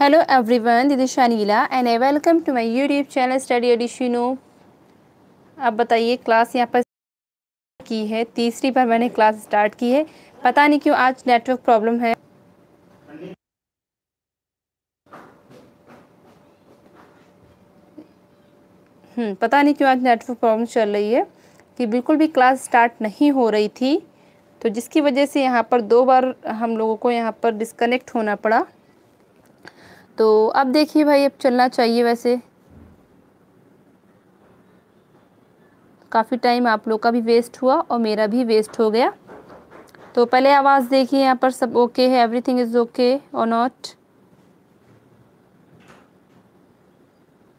Hello everyone, this is Shanila and I welcome to my YouTube channel Study Additiono. अब बताइए class यहाँ पर की है? तीसरी बार मैंने क्लास स्टार्ट की है। पता नहीं क्यों आज नेटवर्क प्रॉब्लम है। हम्म पता नहीं क्यों आज नेटवर्क प्रॉब्लम चल रही है कि बिल्कुल भी क्लास स्टार्ट नहीं हो रही थी। तो जिसकी वजह से यहाँ पर दो बार हम लोगों को यहाँ पर डिस्कनेक्ट होना पड़ा। तो अब देखिए भाई, अब चलना चाहिए वैसे। काफ़ी टाइम आप लोग का भी वेस्ट हुआ और मेरा भी वेस्ट हो गया। तो पहले आवाज़ देखिए यहाँ पर सब ओके है एवरीथिंग इज़ ओके और नॉट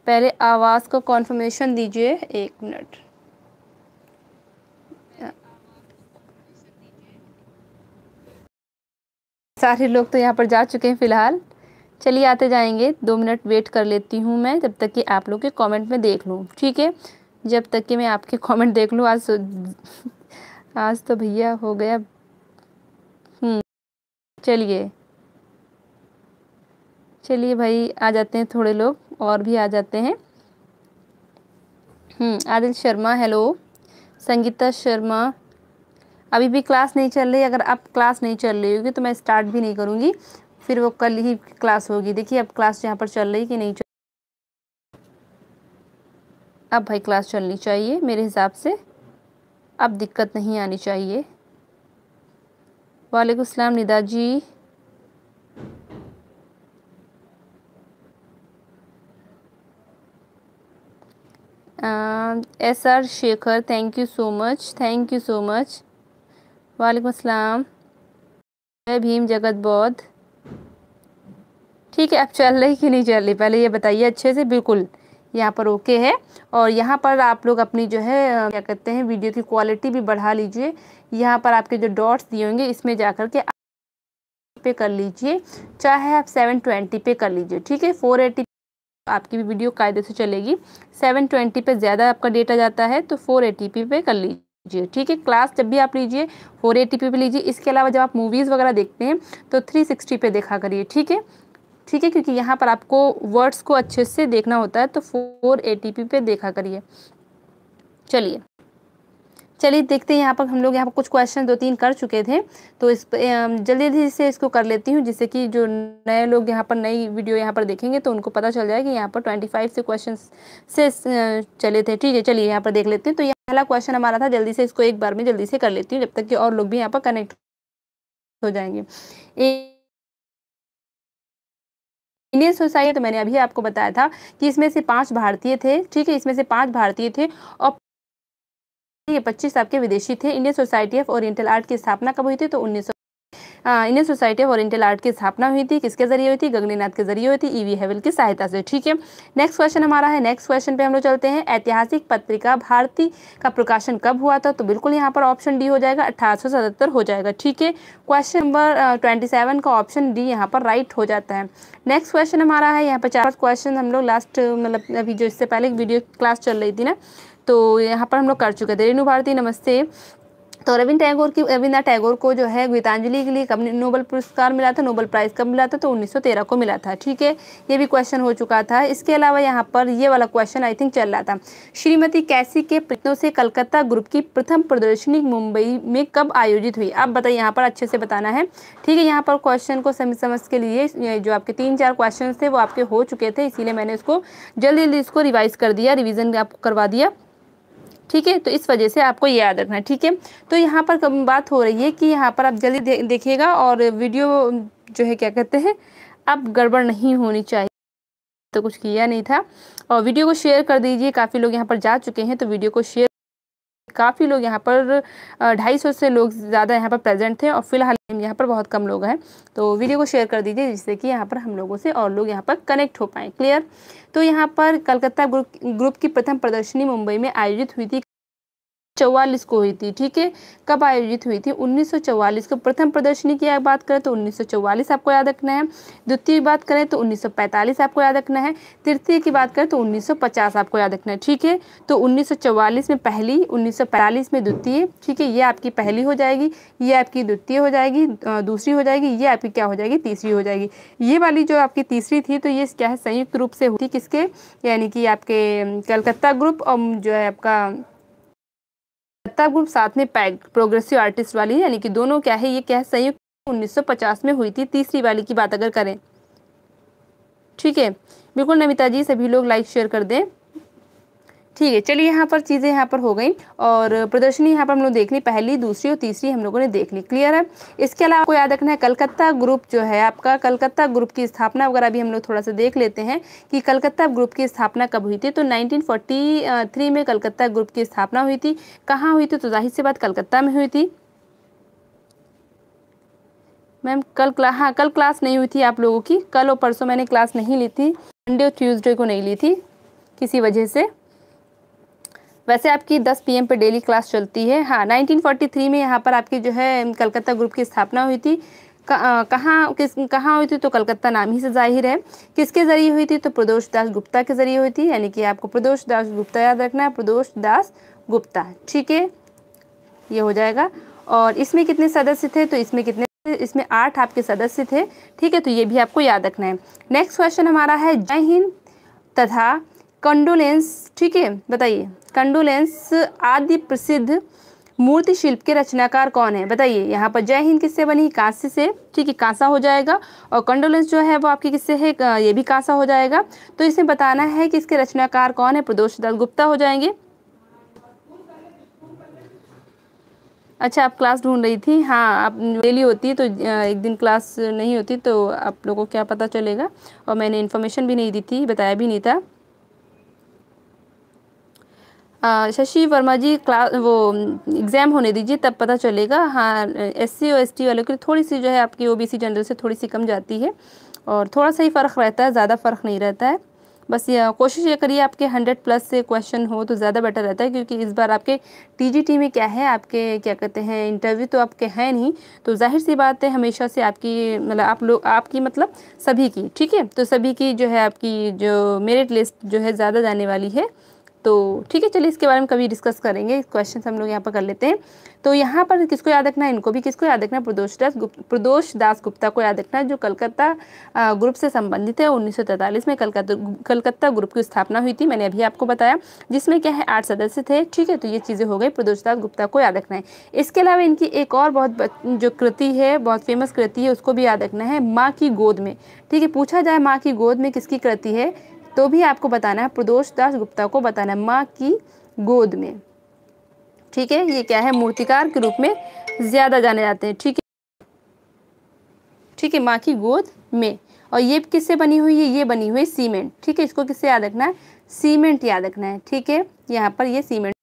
पहले आवाज़ को कॉन्फर्मेशन दीजिए, एक मिनट सारे लोग तो यहाँ पर जा चुके हैं फ़िलहाल। चलिए आते जाएँगे। दो मिनट वेट कर लेती हूँ मैं जब तक कि आप लोग के कमेंट में देख लूँ ठीक है? जब तक कि मैं आपके कमेंट देख लूँ आज आज तो भैया हो गया। हम्म, चलिए। चलिए भाई आ जाते हैं थोड़े लोग और भी आ जाते हैं। हम्म, आदिल शर्मा हेलो संगीता शर्मा। अभी भी क्लास नहीं चल रही अगर आप क्लास नहीं चल रही होगी तो मैं स्टार्ट भी नहीं करूँगी। फिर वो कल ही क्लास होगी। देखिए, अब क्लास यहाँ पर चल रही कि नहीं चल अब भाई क्लास चलनी चाहिए मेरे हिसाब से। अब दिक्कत नहीं आनी चाहिए। वालेकुम अस्सलाम Nida ji. S R Shekhar thank you so much thank you so much वालेकुम अस्सलाम जय भीम, जगत बौद्ध। ठीक है, अब चल रही कि नहीं चल रही पहले ये बताइए अच्छे से, बिल्कुल यहाँ पर ओके है। और यहाँ पर आप लोग अपनी जो है क्या कहते हैं, वीडियो की क्वालिटी भी बढ़ा लीजिए। यहाँ पर आपके जो डॉट्स दिए होंगे, इसमें जा जाकर के पे कर लीजिए। चाहे आप सेवन ट्वेंटी पे कर लीजिए, ठीक है? फोर एटी आपकी भी वीडियो कायदे से चलेगी। सेवन ट्वेंटी पे ज़्यादा आपका डेटा जाता है तो फोर एटी पे कर लीजिए, ठीक है? क्लास जब भी आप लीजिए, फोर एटी पे लीजिए। इसके अलावा जब आप मूवीज़ वगैरह देखते हैं तो थ्री सिक्सटी पे देखा करिए, ठीक है? ठीक है, क्योंकि यहाँ पर आपको वर्ड्स को अच्छे से देखना होता है तो फोर एटी पे देखा करिए। चलिए चलिए देखते हैं, यहाँ पर हम लोग, यहाँ पर कुछ क्वेश्चन दो तीन कर चुके थे तो इस जल्दी जल्दी से इसको कर लेती हूँ, जिससे कि जो नए लोग यहाँ पर, नई वीडियो यहाँ पर देखेंगे तो उनको पता चल जाए कि यहाँ पर ट्वेंटी फाइव से क्वेश्चन से चले थे। ठीक है, चलिए यहाँ पर देख लेते हैं तो यहाँ पहला क्वेश्चन हमारा था, जल्दी से इसको एक बार में जल्दी से कर लेती हूँ, जब तक कि और लोग भी यहाँ पर कनेक्ट हो जाएँगे। इंडियन सोसाइटी तो मैंने अभी आपको बताया था कि इसमें से पाँच भारतीय थे, ठीक है, इसमें से पाँच भारतीय थे और ये पच्चीस आपके विदेशी थे। Indian society of oriental art की स्थापना कब हुई थी? तो उन्नीस सौ Indian society of oriental art की स्थापना हुई थी, किसके ज़रिए हुई थी? गगनीनाथ के ज़रिए हुई थी ईवी हेवल की सहायता से। ठीक है? नेक्स्ट क्वेश्चन हमारा है। नेक्स्ट क्वेश्चन पे हम लोग चलते हैं। ऐतिहासिक पत्रिका भारती का प्रकाशन कब हुआ था? तो बिल्कुल यहाँ पर ऑप्शन डी हो जाएगा, अठारह सौ सतहत्तर हो जाएगा। ठीक है? क्वेश्चन नंबर ट्वेंटी का ऑप्शन डी यहाँ पर राइट हो जाता है। नेक्स्ट क्वेश्चन हमारा है। यहाँ पर चार क्वेश्चन हम लोग लास्ट मतलब अभी जो इससे पहले वीडियो क्लास चल रही थी ना तो यहाँ पर हम लोग कर चुके थे। रेणु भारती, नमस्ते। तो रविंद्र टैगोर की रविन्द्रनाथ टैगोर को जो है गीतांजलि के लिए कब नोबल पुरस्कार मिला था, नोबल प्राइज़ कब मिला था तो 1913 को मिला था, ठीक है? ये भी क्वेश्चन हो चुका था। इसके अलावा यहाँ पर ये वाला क्वेश्चन आई थिंक चल रहा था। श्रीमती कैसी के प्रयत्नों से कलकत्ता ग्रुप की प्रथम प्रदर्शनी मुंबई में कब आयोजित हुई? आप बताइए, यहाँ पर अच्छे से बताना है। ठीक है, यहाँ पर क्वेश्चन को समझ समझ के लिए जो आपके तीन चार क्वेश्चन थे, वो आपके हो चुके थे, इसीलिए मैंने इसको जल्दी जल्दी इसको रिवाइज कर दिया रिविज़न आपको करवा दिया। ठीक है? तो इस वजह से आपको ये याद रखना है, ठीक है? तो यहाँ पर बात हो रही है कि यहाँ पर आप जल्दी देखिएगा और वीडियो जो है क्या कहते हैं, अब गड़बड़ नहीं होनी चाहिए। तो कुछ किया नहीं था। और वीडियो को शेयर कर दीजिए, काफ़ी लोग यहाँ पर जा चुके हैं तो वीडियो को शेयर काफ़ी लोग यहाँ पर ढाई सौ से लोग ज़्यादा यहाँ पर प्रेजेंट थे और फ़िलहाल यहाँ पर बहुत कम लोग हैं। तो वीडियो को शेयर कर दीजिए, जिससे कि यहाँ पर हम लोगों से और लोग यहाँ पर कनेक्ट हो पाएँ। क्लियर? तो यहाँ पर कलकत्ता ग्रुप ग्रुप की प्रथम प्रदर्शनी मुंबई में आयोजित हुई थी। चौवालीस को हुई थी, ठीक है? कब आयोजित हुई थी? 1944 को प्रथम प्रदर्शनी की बात करें तो 1944 आपको याद रखना है। द्वितीय की बात करें तो 1945 आपको याद रखना है। तृतीय की बात करें तो 1950 आपको याद रखना है, ठीक है? तो 1944 में पहली 1945 में द्वितीय, ठीक है? ये आपकी पहली हो जाएगी, ये आपकी द्वितीय हो जाएगी दूसरी हो जाएगी, ये आपकी क्या हो जाएगी? तीसरी हो जाएगी। ये वाली जो आपकी तीसरी थी तो ये क्या है? संयुक्त रूप से हुई किसके? यानी कि आपके कलकत्ता ग्रुप और जो है आपका कलकत्ता ग्रुप साथ में पैग, प्रोग्रेसिव आर्टिस्ट वाली, यानी कि दोनों क्या है, ये क्या है, संयुक्त 1950 में हुई थी, तीसरी वाली की बात अगर करें। ठीक है, बिल्कुल नमिता जी, सभी लोग लाइक शेयर कर दें। ठीक है, चलिए यहाँ पर चीज़ें यहाँ पर हो गई और प्रदर्शनी यहाँ पर हम लोग देख ली पहली, दूसरी और तीसरी हम लोगों ने देख ली। क्लियर है? इसके अलावा आपको याद रखना है, कलकत्ता ग्रुप जो है, आपका कलकत्ता ग्रुप की स्थापना वगैरह अभी हम लोग थोड़ा सा देख लेते हैं कि कलकत्ता ग्रुप की स्थापना कब हुई थी। तो नाइनटीन में कलकत्ता ग्रुप की स्थापना हुई थी। कहाँ हुई थी? तो ज़ाहिर सी बात कलकत्ता में हुई थी। मैम, कल क्लास हाँ कल क्लास नहीं हुई थी आप लोगों की। कल और परसों मैंने क्लास नहीं ली थी। मंडे और ट्यूसडे को नहीं ली थी किसी वजह से। वैसे आपकी 10 पीएम पे डेली क्लास चलती है। हाँ 1943 में यहाँ पर आपकी जो है कलकत्ता ग्रुप की स्थापना हुई थी। कहाँ, किस, कहाँ हुई थी तो कलकत्ता नाम ही से ज़ाहिर है। किसके ज़रिए हुई थी तो प्रदोष दास गुप्ता के ज़रिए हुई थी, यानी कि आपको प्रदोष दास गुप्ता याद रखना है, प्रदोष दास गुप्ता, ठीक है? ये हो जाएगा। और इसमें कितने सदस्य थे? तो इसमें कितने, इसमें आठ आपके सदस्य थे, ठीक है? तो ये भी आपको याद रखना है। नेक्स्ट क्वेश्चन हमारा है, जय हिंद तथा कंडोलेंस ठीक है? बताइए। कंडोलेंस आदि प्रसिद्ध मूर्ति शिल्प के रचनाकार कौन है? बताइए, यहाँ पर जय हिंद किससे बनी? कांस्य से। ठीक है, कांसा हो जाएगा। और कंडोलेंस जो है, वो आपकी किससे है? ये भी कांसा हो जाएगा। तो इसमें बताना है कि इसके रचनाकार कौन है? प्रदोष दत्त गुप्ता हो जाएँगे। अच्छा आप क्लास ढूंढ रही थी। हाँ आप डेली होती तो एक दिन क्लास नहीं होती तो आप लोगों को क्या पता चलेगा। और मैंने इन्फॉर्मेशन भी नहीं दी थी, बताया भी नहीं था। शशि वर्मा जी क्लास वो एग्ज़ाम होने दीजिए, तब पता चलेगा। हाँ एस सी और एस टी वालों के लिए थोड़ी सी जो है आपकी ओ बी सी जनरल से थोड़ी सी कम जाती है और थोड़ा सा ही फ़र्क रहता है, ज़्यादा फ़र्क नहीं रहता है। बस ये, कोशिश ये करिए आपके हंड्रेड प्लस से क्वेश्चन हो तो ज़्यादा बेटर रहता है क्योंकि इस बार आपके टीजीटी में क्या है, आपके क्या कहते हैं इंटरव्यू तो आपके हैं नहीं तो ज़ाहिर सी बात है हमेशा से आपकी मतलब आप लोग, आपकी मतलब सभी की, ठीक है? तो सभी की जो है आपकी जो मेरिट लिस्ट जो है ज़्यादा जाने वाली है। तो ठीक है, चलिए इसके बारे में कभी डिस्कस करेंगे क्वेश्चन हम लोग यहाँ पर कर लेते हैं। तो यहाँ पर किसको याद रखना है? इनको भी किसको याद रखना है? प्रदोष दास प्रदोष दास गुप्ता को याद रखना है, जो कलकत्ता ग्रुप से संबंधित है। उन्नीस में कलकत्ता कलकत्ता ग्रुप की स्थापना हुई थी, मैंने अभी आपको बताया, जिसमें क्या है, आठ सदस्य थे। ठीक है तो ये चीज़ें हो गई, प्रदोष दास गुप्ता को याद रखना है। इसके अलावा इनकी एक और बहुत जो कृति है, बहुत फ़ेमस कृति है, उसको भी याद रखना है, माँ की गोद में। ठीक है, पूछा जाए माँ की गोद में किसकी कृति है? तो भी आपको बताना है, प्रदोष दास गुप्ता को बताना है, माँ की गोद में। ठीक है, ये क्या है, मूर्तिकार के रूप में ज़्यादा जाने जाते हैं, ठीक है? ठीक है, माँ की गोद में। और ये किससे बनी हुई है? ये बनी हुई सीमेंट। ठीक है, इसको किससे याद रखना है? सीमेंट याद रखना है, ठीक है? यहाँ पर ये सीमेंट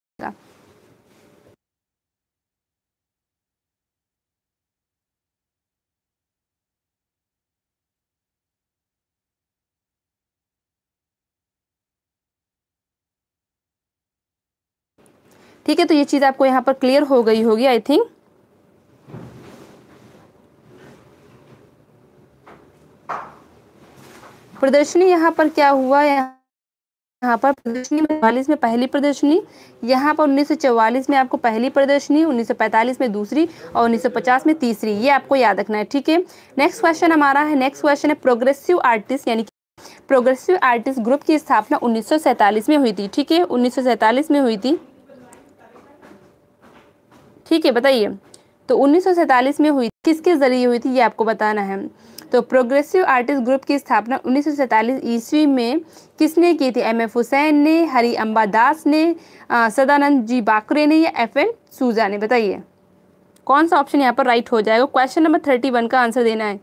ठीक है तो ये चीज़ आपको यहाँ पर क्लियर हो गई होगी आई थिंक प्रदर्शनी यहाँ पर क्या हुआ? यहाँ पर प्रदर्शनी में चौवालीस में पहली प्रदर्शनी, यहाँ पर 1944 में आपको पहली प्रदर्शनी 1945 में दूसरी और 1950 में तीसरी, ये आपको याद रखना है, ठीक है? नेक्स्ट क्वेश्चन हमारा है नेक्स्ट क्वेश्चन है प्रोग्रेसिव आर्टिस्ट यानी कि प्रोग्रेसिव आर्टिस्ट ग्रुप की स्थापना उन्नीस सौ सैंतालीस में हुई थी, ठीक है? उन्नीस सौ सैंतालीस में हुई थी। ठीक है, बताइए। तो उन्नीस सौ सैंतालीस में हुई किसके ज़रिए हुई थी, ये आपको बताना है। तो प्रोग्रेसिव आर्टिस्ट ग्रुप की स्थापना उन्नीस सौ सैंतालीस ईस्वी में किसने की थी? एम एफ़ हुसैन ने, हरी अम्बा दास ने सदानंद जी बाकरे ने या एफ़ एन सूजा ने? बताइए। कौन सा ऑप्शन यहाँ पर राइट हो जाएगा? क्वेश्चन नंबर थर्टी वन का आंसर देना है।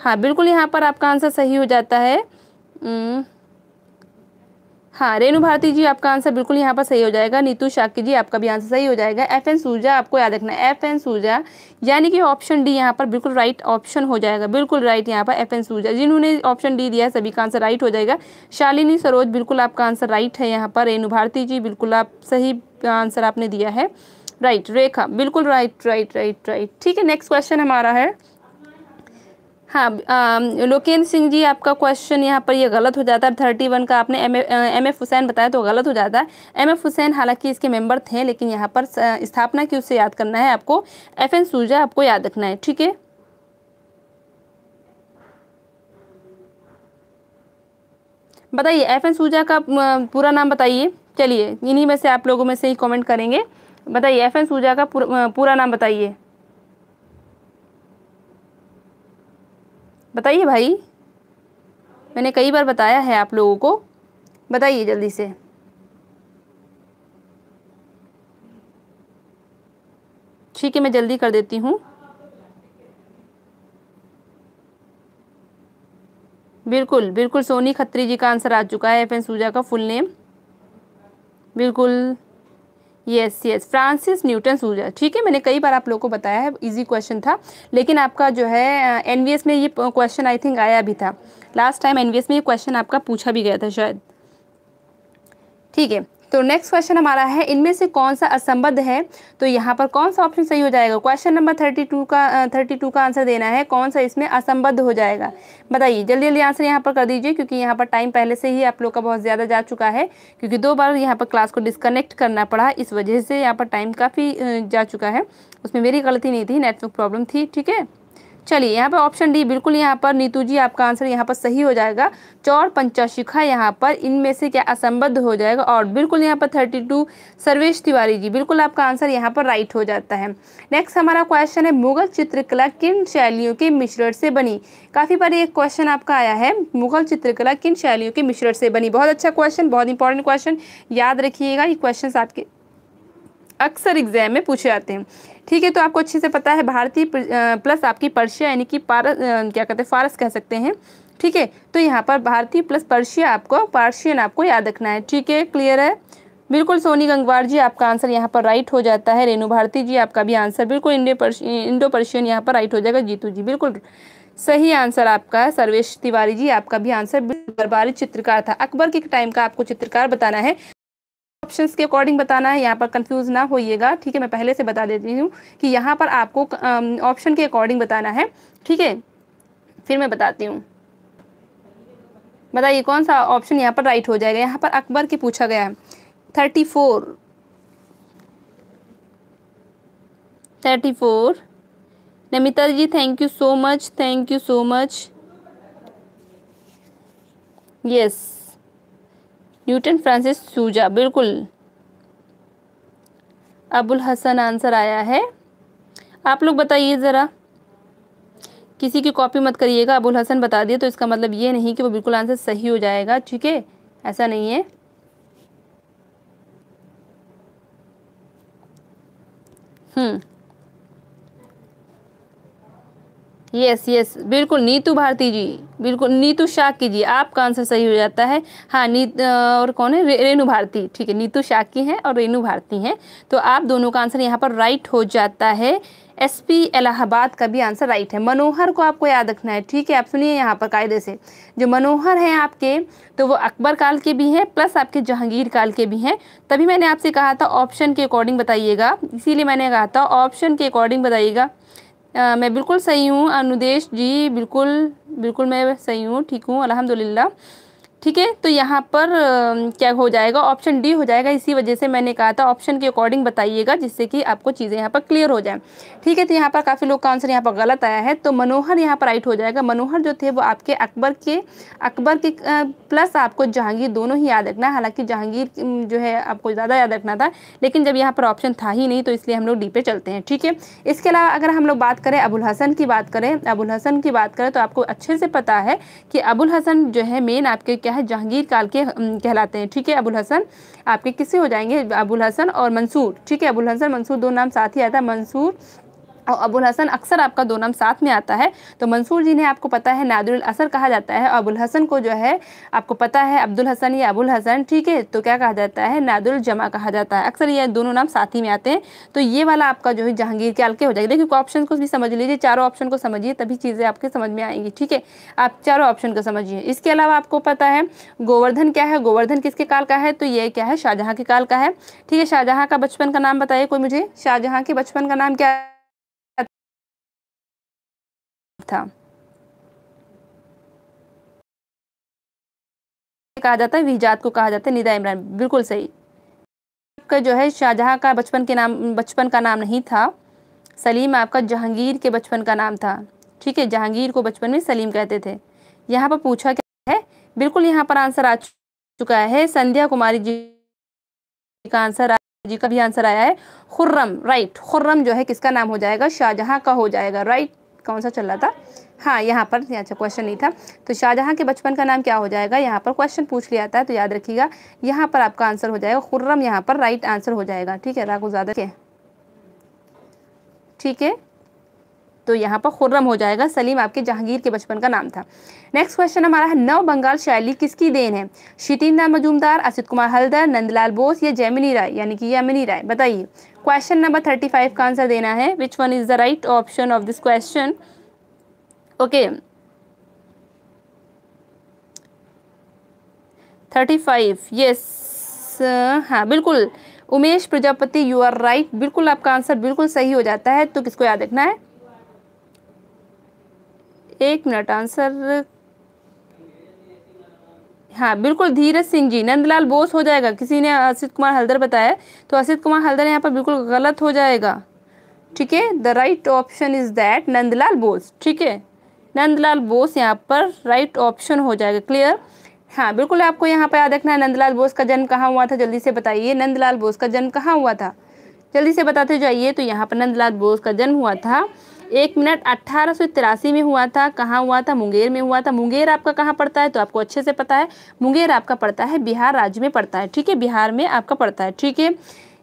हाँ बिल्कुल यहाँ पर आपका आंसर सही हो जाता है। हाँ रेणु भारती जी, आपका आंसर बिल्कुल यहाँ पर सही हो जाएगा। नीतू शाक्य जी, आपका भी आंसर सही हो जाएगा। एफ़ एन सूजा आपको याद रखना है। एफ़ एन सूजा यानी कि ऑप्शन डी यहाँ पर बिल्कुल राइट ऑप्शन हो जाएगा। बिल्कुल राइट यहाँ पर एफ़ एन सूजा जिन्होंने ऑप्शन डी दिया है, सभी का आंसर राइट हो जाएगा। शालिनी सरोज, बिल्कुल आपका आंसर राइट है यहाँ पर। रेणु भारती जी, बिल्कुल आप सही आंसर आपने दिया है। राइट रेखा, बिल्कुल राइट राइट राइट राइट ठीक है नेक्स्ट क्वेश्चन हमारा है। हाँ लोकेंद्र सिंह जी, आपका क्वेश्चन यहाँ पर ये गलत हो जाता है। थर्टी वन का आपने एम एम एफ़ हुसैन बताया तो गलत हो जाता है। एम एफ़ हुसैन हालाँकि इसके मेंबर थे, लेकिन यहाँ पर स्थापना की उससे याद करना है आपको। एफ़ एन सूजा आपको याद रखना है, ठीक है? बताइए एफ़ एन सूजा का पूरा नाम बताइए। चलिए, इन्हीं में से आप लोगों में से ही कमेंट करेंगे। बताइए एफ़ एन सूजा का पूरा नाम बताइए। बताइए भाई। मैंने कई बार बताया है आप लोगों को। बताइए जल्दी से। ठीक है, मैं जल्दी कर देती हूँ। बिल्कुल बिल्कुल, सोनी खत्री जी का आंसर आ चुका है। एफ़ एन सूजा का फुल नेम बिल्कुल। Yes yes Francis Newton Souza ठीक है, मैंने कई बार आप लोगों को बताया है इजी क्वेश्चन था, लेकिन आपका जो है एनवीएस में ये क्वेश्चन आई थिंक आया भी था। लास्ट टाइम एनवीएस में ये क्वेश्चन आपका पूछा भी गया था शायद। ठीक है तो नेक्स्ट क्वेश्चन हमारा है, इनमें से कौन सा असंबद्ध है? तो यहाँ पर कौन सा ऑप्शन सही हो जाएगा? क्वेश्चन नंबर थर्टी टू का थर्टी टू का आंसर देना है, कौन सा इसमें असंबद्ध हो जाएगा? बताइए, जल्दी जल्दी आंसर यहाँ पर कर दीजिए, क्योंकि यहाँ पर टाइम पहले से ही आप लोग का बहुत ज़्यादा जा चुका है, क्योंकि दो बार यहाँ पर क्लास को डिस्कनेक्ट करना पड़ा, इस वजह से यहाँ पर टाइम काफ़ी जा चुका है। उसमें मेरी गलती नहीं थी नेटवर्क प्रॉब्लम थी, ठीक है? चलिए, यहाँ पर ऑप्शन डी बिल्कुल यहाँ पर नीतू जी, आपका आंसर यहाँ पर सही हो जाएगा। चौर पंचाशिखा यहाँ पर, इनमें से क्या असंबद्ध हो जाएगा? और बिल्कुल यहाँ पर थर्टी टू सर्वेश तिवारी जी, बिल्कुल आपका आंसर यहाँ पर राइट हो जाता है। नेक्स्ट हमारा क्वेश्चन है, मुगल चित्रकला किन शैलियों के मिश्रण से बनी? काफ़ी बार एक क्वेश्चन आपका आया है, मुगल चित्रकला किन शैलियों के मिश्रण से बनी? बहुत अच्छा क्वेश्चन बहुत इंपॉर्टेंट क्वेश्चन याद रखिएगा, ये क्वेश्चन आपके अक्सर एग्ज़ाम में पूछे जाते हैं। ठीक है तो आपको अच्छे से पता है, भारतीय प्लस आपकी पर्शिया, यानी कि पारस क्या कहते हैं, फारस कह सकते हैं। ठीक है तो यहाँ पर भारतीय प्लस पर्शिया आपको, पार्शियन आपको याद रखना है। ठीक है, क्लियर है? बिल्कुल, सोनी गंगवार जी, आपका आंसर यहाँ पर राइट हो जाता है। रेणु भारती जी, आपका भी आंसर बिल्कुल इंडो पर्शियन इंडो पर्शियन यहाँ पर राइट हो जाएगा। जीतू जी, बिल्कुल सही आंसर आपका। है सर्वेश तिवारी जी, आपका भी आंसर दरबारी चित्रकार था। अकबर के टाइम का आपको चित्रकार बताना है। ऑप्शंस के अकॉर्डिंग बताना है, यहाँ पर कंफ्यूज ना होइएगा, ठीक है? मैं पहले से बता देती हूँ कि यहाँ पर आपको ऑप्शन के अकॉर्डिंग बताना है, ठीक है? फिर मैं बताती हूँ। बताइए, कौन सा ऑप्शन यहाँ पर राइट हो जाएगा? यहाँ पर अकबर की पूछा गया है। Thirty four thirty four Namita ji thank you so much thank you so much yes Newton, Francis Souza, बिल्कुल। अबुल हसन आंसर आया है। आप लोग बताइए ज़रा। किसी की कॉपी मत करिएगा, अबुल हसन बता दिए तो इसका मतलब ये नहीं कि वो बिल्कुल आंसर सही हो जाएगा, ठीक है? ऐसा नहीं है। हम्म। यस यस बिल्कुल नीतू भारती जी। बिल्कुल नीतू शाह की जी। आपका आंसर सही हो जाता है। हाँ नी और कौन है? रे, रेणु भारती। ठीक है नीतू शाह की हैं और रेणु भारती हैं। तो आप दोनों का आंसर यहाँ पर राइट हो जाता है। एसपी इलाहाबाद का भी आंसर राइट है। मनोहर को आपको याद रखना है। ठीक है आप सुनिए यहाँ पर कायदे से। जो मनोहर हैं आपके तो वो अकबर काल के भी हैं प्लस आपके जहांगीर काल के भी हैं। तभी मैंने आपसे कहा था ऑप्शन के अकॉर्डिंग बताइएगा। इसीलिए मैंने कहा था ऑप्शन के अकॉर्डिंग बताइएगा। मैं बिल्कुल सही हूँ। अनुदेश जी बिल्कुल बिल्कुल मैं सही हूँ ठीक हूँ अल्हम्दुलिल्लाह। ठीक है? तो यहाँ पर क्या हो जाएगा? ऑप्शन डी हो जाएगा। इसी वजह से मैंने कहा था ऑप्शन के अकॉर्डिंग बताइएगा, जिससे कि आपको चीज़ें यहाँ पर क्लियर हो जाए। ठीक है? तो यहाँ पर काफ़ी लोग का आंसर यहाँ पर गलत आया है। तो मनोहर यहाँ पर राइट हो जाएगा। मनोहर जो थे वो आपके अकबर के अकबर के प्लस आपको जहांगीर दोनों ही याद रखना। है हालाँकि जहांगीर जो है आपको ज़्यादा याद रखना था, लेकिन जब यहाँ पर ऑप्शन था ही नहीं तो इसलिए हम लोग डी पे चलते हैं। ठीक है? इसके अलावा अगर हम लोग बात करें, अबुल हसन की बात करें, अबुल हसन की बात करें तो आपको अच्छे से पता है कि अबुल हसन जो है मेन आपके क्या है, जहांगीर काल के कहलाते हैं। ठीक है, अबुल हसन? आपके किसे हो जाएँगे, अबुल हसन और मंसूर। ठीक है, अबुल हसन, मंसूर, दो नाम साथ ही आता है मंसूर और अबुल हसन अक्सर आपका दो नाम साथ में आता है। तो मंसूर जी ने आपको पता है नादुल असर कहा जाता है अबुल हसन को जो है, आपको पता है अब्दुल हसन या अबुल हसन, ठीक है? तो क्या कहा जाता है? नादुल जमा कहा जाता है। अक्सर ये दोनों नाम साथ ही में आते हैं। तो ये वाला आपका जो है जहांगीर के अलके हो जाएगी। देखिए ऑप्शन को भी समझ लीजिए। चारों ऑप्शन को समझिए, तभी चीज़ें आपके समझ में आएँगी, ठीक है? आप चारों ऑप्शन को समझिए। इसके अलावा आपको पता है, गोवर्धन क्या है? गोवर्धन किसके काल का है? तो ये क्या है? शाहजहाँ के काल का है, ठीक है? शाहजहाँ का बचपन का नाम बताइए कोई मुझे? शाहजहाँ के बचपन का नाम क्या था। कहा जाता है, विजात को कहा जाता है, निदा इमरान, बिल्कुल सही। आपका जो है, शाहजहाँ का बचपन के नाम, बचपन का नाम नहीं था। सलीम आपका जहांगीर के बचपन का नाम था। ठीक है, जहांगीर को बचपन में सलीम कहते थे। यहाँ पर पूछा क्या है? बिल्कुल यहाँ पर आंसर आ चुका है। संध्या कुमारी जी का आंसर जी का भी आंसर आया है। खुर्रम, राइट, खुर्रम जो है, किसका नाम हो जाएगा? शाहजहाँ का हो जाएगा, राइट। कौन सा चल रहा था? हाँ यहाँ पर अच्छा क्वेश्चन नहीं था। तो शाहजहाँ के बचपन का नाम क्या हो जाएगा? यहाँ पर क्वेश्चन पूछ लिया था तो याद रखिएगा। यहाँ पर आपका आंसर हो जाएगा, खुर्रम यहाँ पर राइट आंसर हो जाएगा। ठीक है राघो ज़्यादा के। ठीक है? तो यहाँ पर खुर्रम हो जाएगा, सलीम आपके जहांगीर के बचपन का नाम था। नेक्स्ट क्वेश्चन हमारा है, नव बंगाल शैली किसकी देन है? शितीन्द्र मजूमदार, असित कुमार हल्दर, नंदलाल बोस या जैमिनी राय? यानी कि यमिनी राय, बताइए। क्वेश्चन नंबर थर्टी फाइव का आंसर देना है which one is the right option of this question okay thirty five yes हाँ बिल्कुल। Umesh Prajapati you are right बिल्कुल आपका आंसर बिल्कुल सही हो जाता है तो किसको याद रखना है? एक मिनट आंसर हाँ बिल्कुल धीरज सिंह जी, नंदलाल बोस हो जाएगा। किसी ने असित कुमार हल्दर बताया तो असित कुमार हल्दर यहाँ पर बिल्कुल गलत हो जाएगा। ठीक है? The right option is that Nandlal Bose. ठीक है? नंदलाल बोस यहाँ पर राइट ऑप्शन हो जाएगा। क्लियर हाँ बिल्कुल आपको यहाँ पर याद रखना है, नंदलाल बोस का जन्म कहाँ हुआ था? जल्दी से बताइए, नंदलाल बोस का जन्म कहाँ हुआ था? जल्दी से बताते जाइए तो यहाँ पर नंदलाल बोस का जन्म हुआ था। एक मिनट अट्ठारह में हुआ था, कहाँ हुआ था? मुंगेर में हुआ था। मुंगेर आपका कहाँ पड़ता है? तो आपको अच्छे से पता है, मुंगेर आपका पड़ता है, बिहार राज्य में पड़ता है, ठीक है? बिहार में आपका पड़ता है, ठीक है?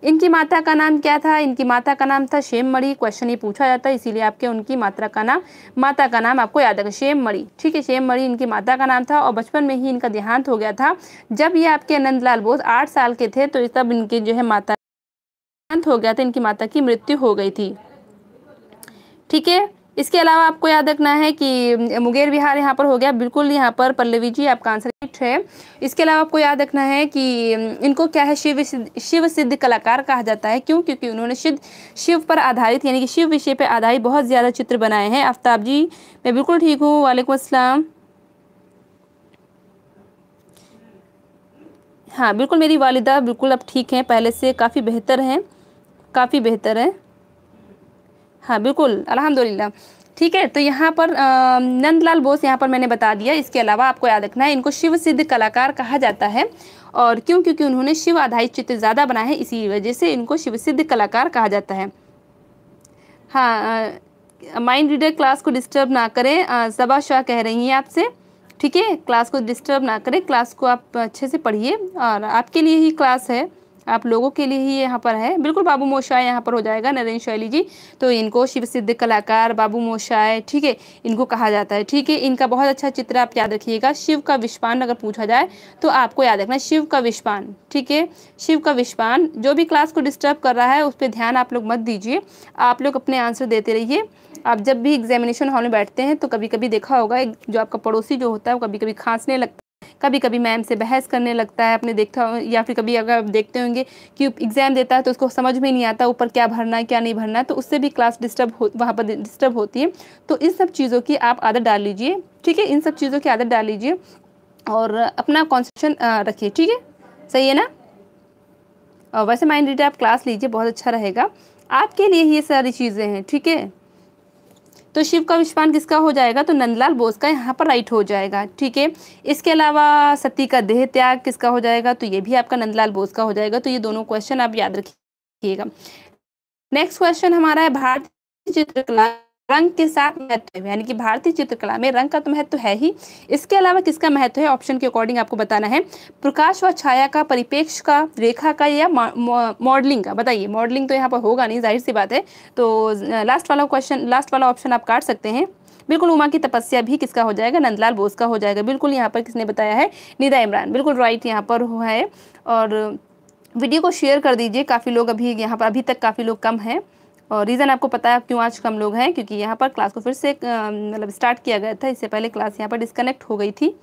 इनकी माता का नाम क्या था? इनकी माता का नाम था शेम मणि। क्वेश्चन ये पूछा जाता है, इसीलिए आपके उनकी मात्रा का नाम, माता का नाम आपको याद है शेम मणि, ठीक है? शेम मणि इनकी माता का नाम था और बचपन में ही इनका देहांत हो गया था। जब ये आपके नंदलाल बोस आठ साल के थे तो तब इनके जो है माता देहांत हो गया था, इनकी माता की मृत्यु हो गई थी। ठीक है? इसके अलावा आपको याद रखना है कि मुंगेर बिहार यहाँ पर हो गया। बिल्कुल यहाँ पर पल्लवी जी, आपका आंसर राइट है। इसके अलावा आपको याद रखना है कि इनको क्या है शिव शिव सिद्ध कलाकार कहा जाता है। क्यों? क्योंकि उन्होंने शिव शिव पर आधारित, यानी कि शिव विषय पर आधारित बहुत ज़्यादा चित्र बनाए हैं। आफ्ताब जी, मैं बिल्कुल ठीक हूँ। वालेकुम असलम हाँ बिल्कुल मेरी वालिदा बिल्कुल अब ठीक हैं। पहले से काफ़ी बेहतर हैं, काफ़ी बेहतर है। हाँ बिल्कुल, अल्हम्दुलिल्लाह। ठीक है तो यहाँ पर नंदलाल बोस यहाँ पर मैंने बता दिया। इसके अलावा आपको याद रखना है, इनको शिव सिद्ध कलाकार कहा जाता है। और क्यों? क्योंकि उन्होंने शिव आधारित चित्र ज़्यादा बनाए हैं, इसी वजह से इनको शिव सिद्ध कलाकार कहा जाता है। हाँ माइंड रीडर क्लास को डिस्टर्ब ना करें सबा शाह कह रही हैं आपसे। ठीक है, क्लास को डिस्टर्ब ना करें, क्लास को आप अच्छे से पढ़िए। और आपके लिए ही क्लास है। आप लोगों के लिए ही यहाँ पर है। बिल्कुल बाबू मोशाय यहाँ पर हो जाएगा नरेंद्र शैली जी। तो इनको शिव सिद्ध कलाकार बाबू मोशाय, ठीक है, इनको कहा जाता है। ठीक है, इनका बहुत अच्छा चित्र आप याद रखिएगा। शिव का विश्वान अगर पूछा जाए तो आपको याद रखना शिव का विश्वान, ठीक है, शिव का विश्वान, जो भी क्लास को डिस्टर्ब कर रहा है, उस पर ध्यान आप लोग मत दीजिए। आप लोग अपने आंसर देते रहिए। आप जब भी एग्जामिनेशन हॉल में बैठते हैं तो कभी कभी देखा होगा जो आपका पड़ोसी जो होता है, वो कभी कभी खांसने लगता कभी कभी मैम से बहस करने लगता है, अपने देखता या फिर कभी अगर आप देखते होंगे कि एग्ज़ाम देता है तो उसको समझ में नहीं आता ऊपर क्या भरना है, क्या नहीं भरना है तो उससे भी क्लास डिस्टर्ब हो, वहाँ पर डिस्टर्ब होती है। तो इन सब चीज़ों की आप आदत डाल लीजिए, ठीक है? इन सब चीज़ों की आदत डाल लीजिए और अपना कॉन्सेंट्रेशन रखिए, ठीक है? सही है ना? और वैसे माइंड रीडर आप क्लास लीजिए, बहुत अच्छा रहेगा। आपके लिए ये सारी चीज़ें हैं, ठीक है? तो शिव का विश्वान किसका हो जाएगा? तो नंदलाल बोस का यहाँ पर राइट हो जाएगा, ठीक है? इसके अलावा सती का देह त्याग किसका हो जाएगा? तो ये भी आपका नंदलाल बोस का हो जाएगा। तो ये दोनों क्वेश्चन आप याद रखिएगा। नेक्स्ट क्वेश्चन हमारा है, भारतीय चित्रकला रंग के साथ महत्व है, यानी कि भारतीय चित्रकला में रंग का तो महत्व है ही। इसके अलावा किसका महत्व है? ऑप्शन के अकॉर्डिंग आपको बताना है। प्रकाश व छाया का परिपेक्ष का, रेखा का या मॉडलिंग का? बताइए मॉडलिंग तो यहाँ पर होगा नहीं, ज़ाहिर सी बात है। तो लास्ट वाला क्वेश्चन लास्ट वाला ऑप्शन आप काट सकते हैं। बिल्कुल उमा की तपस्या भी किसका हो जाएगा? नंदलाल बोस का हो जाएगा। बिल्कुल यहाँ पर किसने बताया है? निदा इमरान। बिल्कुल राइट यहाँ पर हुआ है। और, वीडियो को शेयर कर दीजिए। काफ़ी लोग अभी यहाँ पर, अभी तक काफ़ी लोग कम हैं। और रीज़न आपको पता है क्यों आज कम लोग हैं क्योंकि यहाँ पर क्लास को फिर से मतलब स्टार्ट किया गया था इससे पहले क्लास यहाँ पर डिस्कनेक्ट हो गई थी।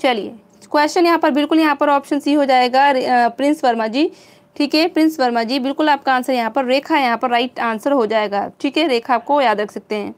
चलिए क्वेश्चन यहाँ पर बिल्कुल यहाँ पर ऑप्शन सी हो जाएगा प्रिंस वर्मा जी। ठीक है प्रिंस वर्मा जी बिल्कुल आपका आंसर यहाँ पर रेखा यहाँ पर राइट आंसर हो जाएगा। ठीक है रेखा आपको याद रख सकते हैं।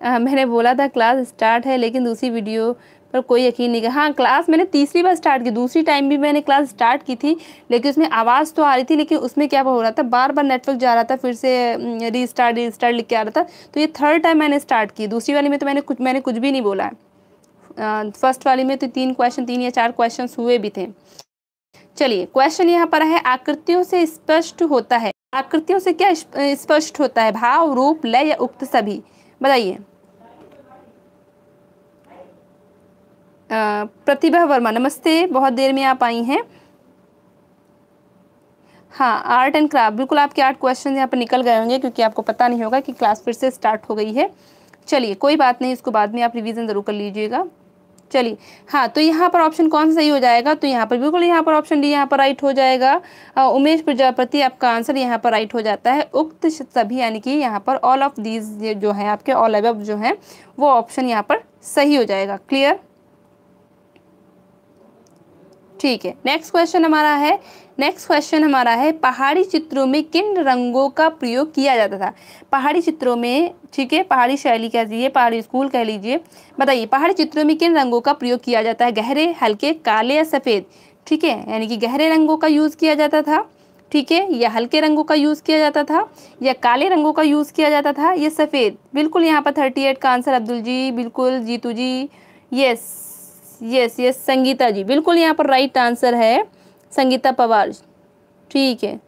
आ, मैंने बोला था क्लास स्टार्ट है लेकिन दूसरी वीडियो पर कोई यकीन नहीं कर हाँ क्लास मैंने तीसरी बार स्टार्ट की, दूसरी टाइम भी मैंने क्लास स्टार्ट की थी, लेकिन उसमें आवाज़ तो आ रही थी, लेकिन उसमें क्या हो रहा था बार बार नेटवर्क जा रहा था, फिर से री स्टार्ट री स्टार्ट लिख के आ रहा था। तो ये थर्ड टाइम मैंने स्टार्ट की। दूसरी वाली में तो मैंने कुछ मैंने कुछ भी नहीं बोला। फ़र्स्ट वाली में तो तीन क्वेश्चन तीन या चार क्वेश्चन हुए भी थे। चलिए क्वेश्चन यहाँ पर है, आकृतियों से स्पष्ट होता है। आकृतियों से क्या स्पष्ट होता है? भाव, रूप, लय या उक्त सभी? बताइए। प्रतिभा वर्मा नमस्ते बहुत देर में आप आई हैं। हाँ आर्ट एंड क्राफ्ट बिल्कुल आपके आर्ट क्वेश्चन यहाँ पर निकल गए होंगे क्योंकि आपको पता नहीं होगा कि क्लास फिर से स्टार्ट हो गई है। चलिए कोई बात नहीं इसको बाद में आप रिवीजन ज़रूर कर लीजिएगा। चलिए हाँ तो यहाँ पर ऑप्शन कौन सा सही हो जाएगा? तो यहाँ पर बिल्कुल यहाँ पर ऑप्शन डी यहाँ पर राइट हो जाएगा। आ, उमेश प्रजापति आपका आंसर यहाँ पर राइट हो जाता है। उक्त सभी यानी कि यहाँ पर ऑल ऑफ़ दीज जो है आपके ऑल अब जो है वो ऑप्शन यहाँ पर सही हो जाएगा। क्लियर ठीक है। नेक्स्ट क्वेश्चन हमारा है। नेक्स्ट क्वेश्चन हमारा है, पहाड़ी चित्रों में किन रंगों का प्रयोग किया जाता था? पहाड़ी चित्रों में, ठीक है, पहाड़ी शैली कह लीजिए पहाड़ी स्कूल कह लीजिए। बताइए, पहाड़ी चित्रों में किन रंगों का प्रयोग किया जाता है? गहरे, हल्के, काले या सफ़ेद? ठीक है, यानी कि गहरे रंगों का यूज़ किया जाता था, ठीक है, या हल्के रंगों का यूज़ किया जाता था, या काले रंगों का यूज़ किया जाता था, या सफ़ेद? बिल्कुल यहाँ पर थर्टी एट का आंसर अब्दुल जी, बिल्कुल Jitu ji yes yes yes Sangeeta ji बिल्कुल यहाँ पर राइट आंसर है संगीता पवार ठीक है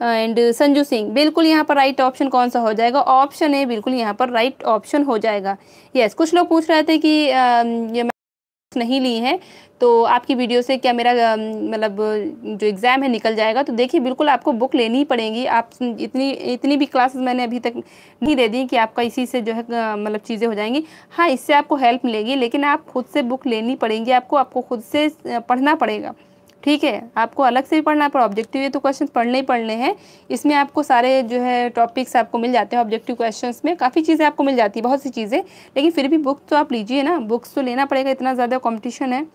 एंड संजू सिंह बिल्कुल यहाँ पर राइट ऑप्शन कौन सा हो जाएगा ऑप्शन है बिल्कुल यहाँ पर राइट ऑप्शन हो जाएगा यस yes, कुछ लोग पूछ रहे थे कि ये नहीं ली हैं तो आपकी वीडियो से क्या मेरा मतलब जो एग्ज़ाम है निकल जाएगा? तो देखिए, बिल्कुल आपको बुक लेनी पड़ेगी। आप इतनी इतनी भी क्लासेस मैंने अभी तक नहीं दे दी कि आपका इसी से जो है मतलब चीज़ें हो जाएँगी। हाँ इससे आपको हेल्प मिलेगी, लेकिन आप खुद से बुक लेनी पड़ेंगी, आपको आपको खुद से पढ़ना पड़ेगा। ठीक है, आपको अलग से भी पढ़ना है, पर ऑब्जेक्टिव ये तो क्वेश्चन पढ़ने ही पढ़ने हैं। इसमें आपको सारे जो है टॉपिक्स आपको मिल जाते हैं ऑब्जेक्टिव क्वेश्चंस में। काफ़ी चीज़ें आपको मिल जाती है, बहुत सी चीज़ें। लेकिन फिर भी बुक तो आप लीजिए ना बुक्स तो लेना पड़ेगा, इतना ज़्यादा कॉम्पिटिशन है।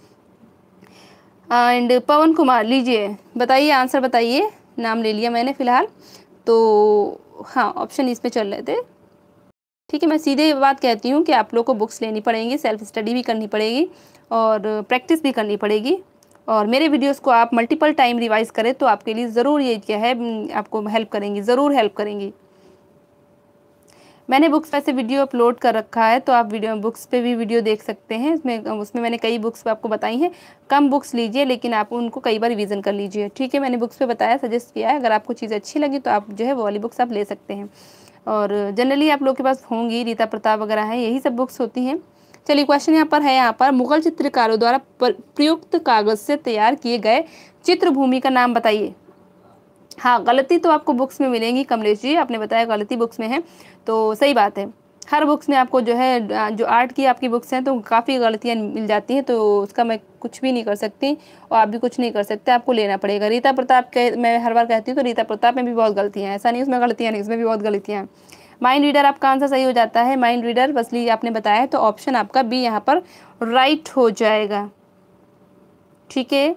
एंड पवन कुमार, लीजिए। बताइए आंसर बताइए। नाम ले लिया मैंने फ़िलहाल। तो हाँ ऑप्शन इसमें चल रहे थे। ठीक है, मैं सीधे बात कहती हूँ कि आप लोग को बुक्स लेनी पड़ेंगी सेल्फ स्टडी भी करनी पड़ेगी और प्रैक्टिस भी करनी पड़ेगी। और मेरे वीडियोस को आप मल्टीपल टाइम रिवाइज करें तो आपके लिए ज़रूर ये क्या है आपको हेल्प करेंगी, ज़रूर हेल्प करेंगी। मैंने बुक्स पे से वीडियो अपलोड कर रखा है तो आप वीडियो बुक्स पे भी वीडियो देख सकते हैं। इसमें, उसमें मैंने कई बुक्स आपको बताई हैं। कम बुक्स लीजिए, लेकिन आप उनको कई बार रिवीजन कर लीजिए। ठीक है, मैंने बुक्स पे बताया सजेस्ट किया है। अगर आपको चीज़ अच्छी लगी तो आप जो है वो वाली बुक्स आप ले सकते हैं। और जनरली आप लोग के पास होंगी रीता प्रताप वगैरह हैं, यही सब बुक्स होती हैं। चलिए क्वेश्चन यहाँ पर है, यहाँ पर मुगल चित्रकारों द्वारा प्रयुक्त कागज़ से तैयार किए गए चित्र भूमि का नाम बताइए। हाँ गलती तो आपको बुक्स में मिलेंगी, कमलेश जी, आपने बताया गलती बुक्स में है तो सही बात है। हर बुक्स में आपको जो है, जो आर्ट की आपकी बुक्स हैं तो काफ़ी गलतियाँ मिल जाती हैं तो उसका मैं कुछ भी नहीं कर सकती, और आप भी कुछ नहीं कर सकते, आपको लेना पड़ेगा। रीता प्रताप के मैं हर बार कहती हूँ तो रीता प्रताप में भी बहुत गलतियाँ हैं, ऐसा नहीं, उसमें गलतियाँ नहीं, उसमें भी बहुत गलतियाँ हैं। माइंड रीडर आपका आंसर सही हो जाता है। माइंड रीडर वसली आपने बताया है तो ऑप्शन आपका बी यहाँ पर राइट हो जाएगा। ठीक है?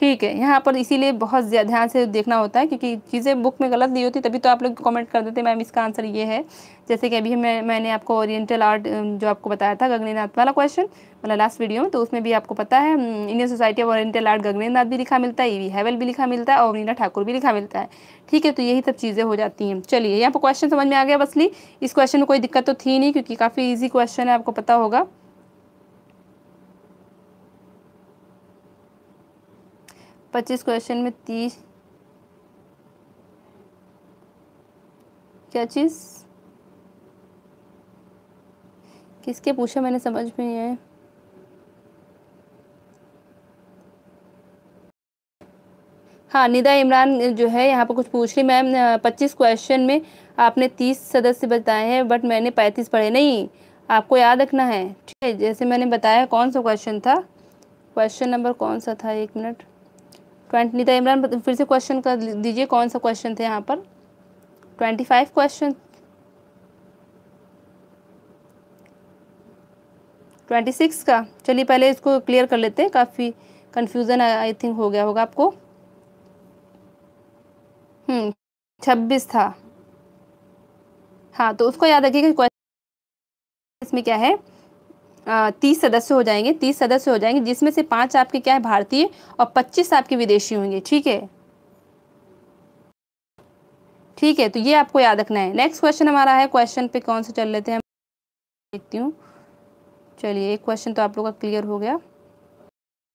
ठीक है, यहाँ पर इसीलिए बहुत ध्यान से देखना होता है क्योंकि चीज़ें बुक में गलत दी होती तभी तो आप लोग कमेंट कर देते। मैम, इसका आंसर ये है, जैसे कि अभी मैं, मैंने आपको ओरिएंटल आर्ट जो आपको बताया था, गगनीनाथ वाला क्वेश्चन मतलब लास्ट वीडियो में तो उसमें भी आपको पता है Indian society of oriental art गगनीनाथ भी लिखा मिलता है ई हैवल भी लिखा मिलता है, और नीना ठाकुर भी लिखा मिलता है। ठीक है तो यही सब चीज़ें हो जाती हैं। चलिए, यहाँ पर क्वेश्चन समझ में आ गया बसली। इस क्वेश्चन में कोई दिक्कत तो थी नहीं, क्योंकि काफ़ी ईजी क्वेश्चन है, आपको पता होगा। पच्चीस क्वेश्चन में तीस। क्या चीज़? किसके पूछा मैंने समझ में नहीं आया। हाँ निदा इमरान जो है, यहाँ पर कुछ पूछ रही, मैम पच्चीस क्वेश्चन में आपने तीस सदस्य बताए हैं बट मैंने पैंतीस पढ़े नहीं। आपको याद रखना है। ठीक है, जैसे मैंने बताया, कौन सा क्वेश्चन था? क्वेश्चन नंबर कौन सा था? एक मिनट। ट्वेंटी नीता इमरान फिर से क्वेश्चन कर दीजिए, कौन सा क्वेश्चन थे यहाँ पर? Twenty five question twenty six का। चलिए, पहले इसको क्लियर कर लेते हैं। काफ़ी कन्फ्यूज़न आई थिंक हो गया होगा आपको। हम्म छब्बीस था। हाँ तो उसको याद रखिएगा इसमें क्या है? तीस सदस्य हो जाएँगे, तीस सदस्य हो जाएँगे, जिसमें से पाँच आपके क्या है, भारतीय और पच्चीस आपके विदेशी होंगे, ठीक है? ठीक है तो ये आपको याद रखना है। नेक्स्ट क्वेश्चन हमारा है क्वेश्चन पे कौन से चल लेते हैं? देखती हूँ। चलिए, एक क्वेश्चन तो आप लोग का क्लियर हो गया।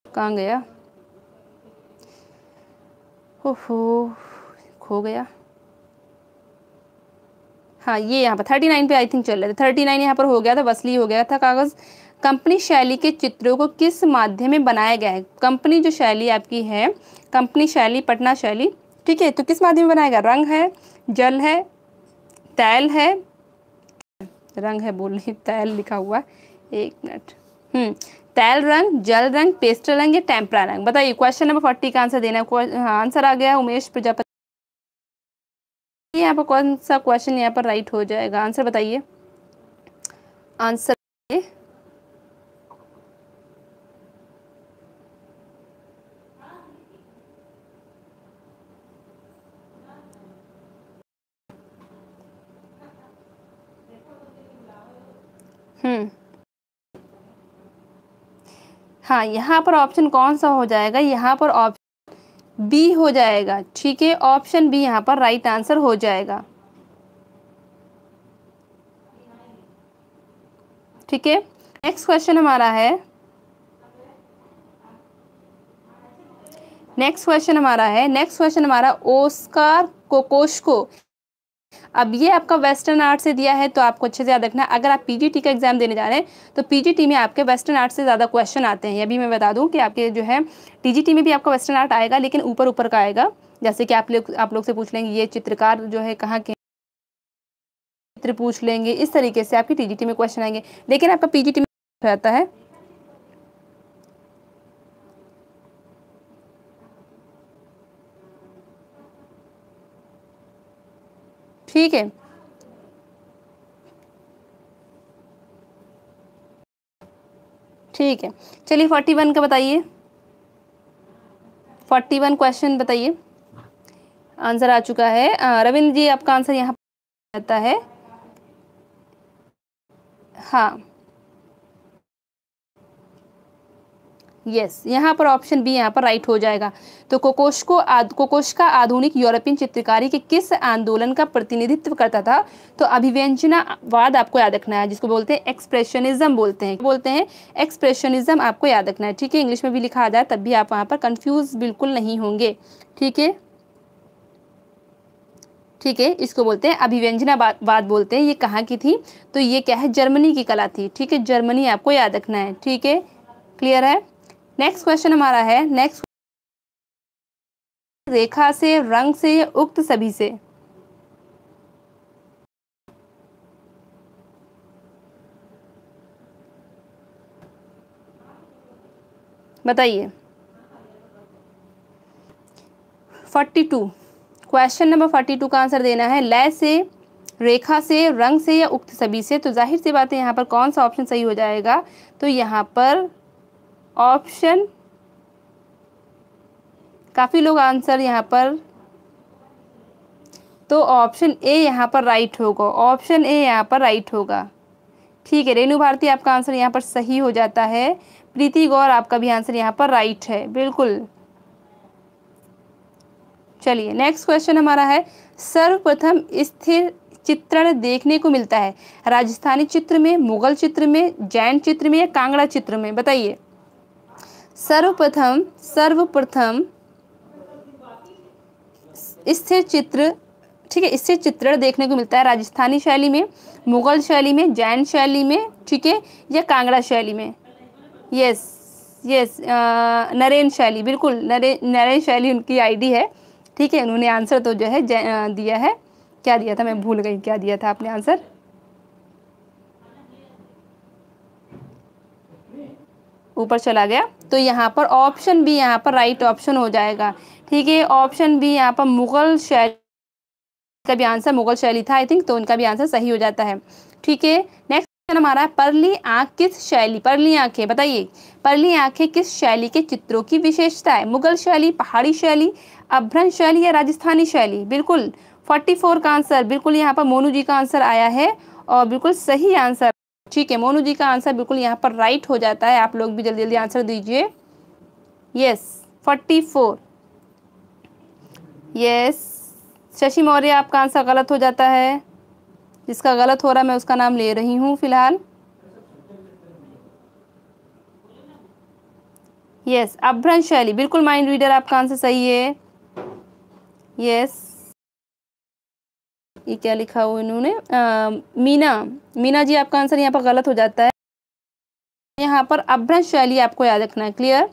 कहाँ गया? ओहो, खो गया। हाँ ये यहाँ पर थर्टी नाइन पे आई थिंक चल रहे थे। थर्टी नाइन यहाँ पर हो गया था वसली हो गया था कागज़। कंपनी शैली के चित्रों को किस माध्यम में बनाया गया है? कंपनी जो शैली आपकी है, कंपनी शैली, पटना शैली, ठीक है तो किस माध्यम में बनाया गया? रंग है, जल है, तैल है, रंग है बोल रही तैल लिखा हुआ एक मिनट हम्म तैल रंग, जल रंग, पेस्टल रंग या टेम्परा रंग? बताइए क्वेश्चन नंबर फोर्टी का आंसर देना है आंसर आ गया, उमेश प्रजापति। यहाँ पर कौन सा क्वेश्चन यहाँ पर राइट हो जाएगा? आंसर बताइए। आंसर हम्म। हाँ यहाँ पर ऑप्शन कौन सा हो जाएगा? यहाँ पर ऑप्शन बी हो जाएगा, ठीक है? ऑप्शन बी यहाँ पर राइट आंसर हो जाएगा। ठीक है? नेक्स्ट क्वेश्चन हमारा है। नेक्स्ट क्वेश्चन हमारा है। नेक्स्ट क्वेश्चन हमारा ओस्कार कोकोशको अब ये आपका वेस्टर्न आर्ट से दिया है तो आपको अच्छे से याद रखना। अगर आप पीजीटी का एग्ज़ाम देने जा रहे हैं तो पीजीटी में आपके वेस्टर्न आर्ट से ज़्यादा क्वेश्चन आते हैं। अभी मैं बता दूँ कि आपके जो है टीजीटी में भी आपका वेस्टर्न आर्ट आएगा, लेकिन ऊपर ऊपर का आएगा। जैसे कि आप लोग आप लोग से पूछ लेंगे, ये चित्रकार जो है, कहाँ के चित्र पूछ लेंगे, इस तरीके से आपकी टी में क्वेश्चन आएँगे। लेकिन आपका पीजीटी में रहता है। ठीक है। ठीक है। चलिए फोर्टी वन का बताइए। फोर्टी वन क्वेश्चन बताइए। आंसर आ चुका है। रविंद्र जी, आपका आंसर यहाँ रहता है। हाँ। यस यहाँ पर ऑप्शन बी यहाँ पर राइट हो जाएगा। तो कोकोश को आद, कोकोश का आधुनिक यूरोपियन चित्रकारी के किस आंदोलन का प्रतिनिधित्व करता था? तो अभिव्यंजनावाद आपको याद रखना है जिसको बोलते हैं एक्सप्रेशनिज्म बोलते हैं। बोलते हैं एक्सप्रेशनिज्म आपको याद रखना है ठीक है? इंग्लिश में भी लिखा आ जाए तब भी आप वहाँ पर कन्फ्यूज़ बिल्कुल नहीं होंगे ठीक है? ठीक है इसको बोलते हैं अभिव्यंजनावाद बोलते हैं। ये कहाँ की थी? तो ये क्या है? जर्मनी की कला थी ठीक है? जर्मनी आपको याद रखना है ठीक है? क्लियर है? नेक्स्ट क्वेश्चन हमारा है नेक्स्ट रेखा से, रंग से, उक्त सभी से। बताइए। Forty two question number forty two का आंसर देना है, लय से, रेखा से, रंग से या उक्त सभी से। तो ज़ाहिर सी बात है, यहाँ पर कौन सा ऑप्शन सही हो जाएगा? तो यहाँ पर ऑप्शन। काफ़ी लोग आंसर यहाँ पर। तो ऑप्शन ए यहाँ पर राइट होगा। ऑप्शन ए यहाँ पर राइट होगा। ठीक है, रेणु भारती, आपका आंसर यहाँ पर सही हो जाता है। प्रीति गौर, आपका भी आंसर यहाँ पर राइट है। बिल्कुल। चलिए नेक्स्ट क्वेश्चन हमारा है। सर्वप्रथम स्थिर चित्रण देखने को मिलता है। राजस्थानी चित्र में, मुगल चित्र में, जैन चित्र में या कांगड़ा चित्र में? बताइए। सर्वप्रथम सर्वप्रथम स्थिर चित्र, ठीक है इससे चित्रण देखने को मिलता है राजस्थानी शैली में, मुगल शैली में, जैन शैली में, ठीक है, या कांगड़ा शैली में। यस यस नरेन शैली, बिल्कुल, नरे नरेन शैली उनकी आईडी है, ठीक है, उन्होंने आंसर तो जो है दिया है। क्या दिया था? मैं भूल गई, क्या दिया था आपने आंसर ऊपर चला गया। तो यहाँ पर ऑप्शन बी यहाँ पर राइट ऑप्शन हो जाएगा। ठीक है ऑप्शन बी यहाँ पर मुगल शैली का भी आंसर मुगल शैली था आई थिंक तो उनका भी आंसर सही हो जाता है। ठीक है नेक्स्ट क्वेश्चन हमारा है परली आँख किस शैली परली आँखें, बताइए। परली आँखें किस शैली के चित्रों की विशेषता है? मुगल शैली, पहाड़ी शैली, अभ्रंश शैली या राजस्थानी शैली? बिल्कुल फोर्टी फोर का आंसर बिल्कुल यहाँ पर मोनू जी का आंसर आया है और बिल्कुल सही आंसर ठीक है, मोनू जी का आंसर बिल्कुल यहाँ पर राइट हो जाता है। आप लोग भी जल्दी जल्दी आंसर दीजिए। Yes forty four yes Shashi Maurya, आपका आंसर गलत हो जाता है। जिसका गलत हो रहा मैं उसका नाम ले रही हूँ फ़िलहाल। यस अभ्रंश शैली। बिल्कुल माइंड रीडर आपका आंसर सही है। यस ये क्या लिखा हुआ इन्होंने? मीना मीना जी, आपका आंसर यहाँ पर गलत हो जाता है। यहाँ पर अभ्रंश शैली आपको याद रखना है क्लियर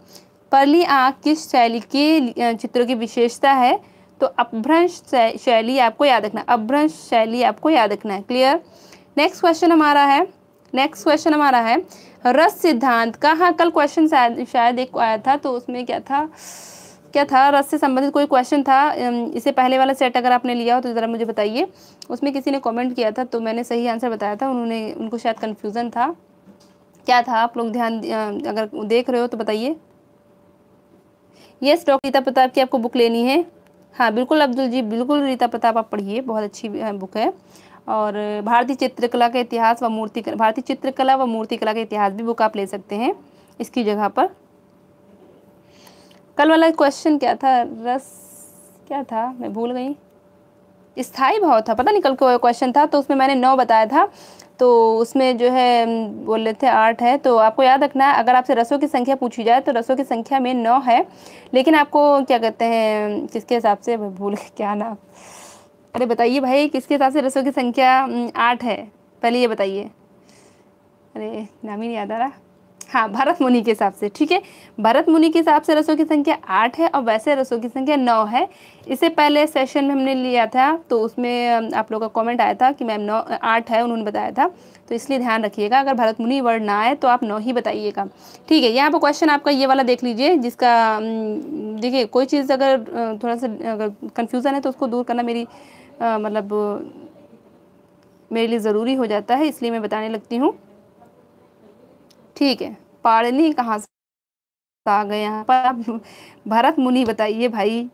परली आँख किस शैली के चित्रों की विशेषता है? तो अभ्रंश शैली आपको याद रखना अभ्रंश शैली आपको याद रखना है क्लियर नेक्स्ट क्वेश्चन हमारा है नेक्स्ट क्वेश्चन हमारा है, रस सिद्धांत का हाँ कल क्वेश्चन शायद शायद एक आया था तो उसमें क्या था? क्या था? रस से संबंधित कोई क्वेश्चन था? इससे पहले वाला सेट अगर आपने लिया हो तो ज़रा मुझे बताइए। उसमें किसी ने कमेंट किया था तो मैंने सही आंसर बताया था। उन्होंने, उनको शायद कन्फ्यूज़न था। क्या था? आप लोग ध्यान अगर देख रहे हो तो बताइए। यस डॉक्टर रीता प्रताप की आपको बुक लेनी है। हाँ बिल्कुल अब्दुल जी, बिल्कुल रीता प्रताप, आप पढ़िए। बहुत अच्छी बुक है। और भारतीय चित्रकला का इतिहास व मूर्ति भारतीय चित्रकला व मूर्तिकला का इतिहास भी बुक आप ले सकते हैं। इसकी जगह पर। कल वाला क्वेश्चन क्या था? रस क्या था? मैं भूल गई। स्थायी भाव था। पता नहीं कल का क्वेश्चन था तो उसमें मैंने नौ बताया था। तो उसमें जो है बोल रहे थे आठ है। तो आपको याद रखना है अगर आपसे रसों की संख्या पूछी जाए तो रसों की संख्या में नौ है। लेकिन आपको क्या कहते हैं, किसके हिसाब से? भूल क्या नाम? अरे बताइए भाई, किसके हिसाब से रसों की संख्या आठ है? पहले ये बताइए। अरे, नाम ही नहीं याद आ रहा। हाँ भरत मुनि के हिसाब से, ठीक है? भरत मुनि के हिसाब से रसों की संख्या आठ है और वैसे रसों की संख्या नौ है। इससे पहले सेशन में हमने लिया था तो उसमें आप लोगों का कमेंट आया था कि मैम नौ, आठ है, उन्होंने बताया था। तो इसलिए ध्यान रखिएगा, अगर भरत मुनि वर्ड ना आए तो आप नौ ही बताइएगा। ठीक है, यहाँ पर क्वेश्चन आपका ये वाला देख लीजिए, जिसका देखिए, कोई चीज़ अगर थोड़ा सा अगर कन्फ्यूज़न है तो उसको दूर करना मेरी मतलब मेरे लिए ज़रूरी हो जाता है, इसलिए मैं बताने लगती हूँ। ठीक है पाड़नी कहाँ से आ गए यहाँ? पर भरत मुनि बताइए भाई।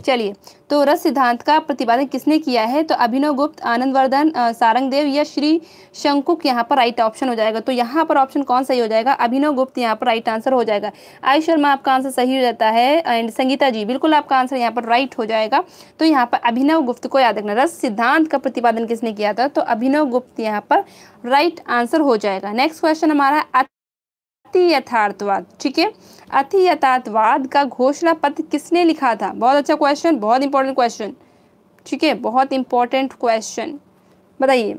चलिए तो रस सिद्धांत का प्रतिपादन किसने किया है? तो अभिनव गुप्त आनंद वर्धन सारंगदेव या श्री शंकुक, यहाँ पर राइट ऑप्शन हो जाएगा। तो यहाँ पर ऑप्शन कौन सही हो जाएगा? अभिनव गुप्त, यहाँ पर राइट आंसर हो जाएगा। आई शर्मा, आपका आंसर सही हो जाता है, एंड संगीता जी, बिल्कुल आपका आंसर यहाँ पर राइट हो जाएगा। तो यहाँ पर अभिनव गुप्त को याद रखना, रस सिद्धांत का प्रतिपादन किसने किया था? तो अभिनव गुप्त यहाँ पर राइट आंसर हो जाएगा। नेक्स्ट क्वेश्चन हमारा अति यथार्थवाद ठीक है? अति यथार्थवाद का घोषणा पत्र किसने लिखा था? बहुत अच्छा क्वेश्चन बहुत इंपॉर्टेंट क्वेश्चन ठीक है? बहुत इंपॉर्टेंट क्वेश्चन बताइए।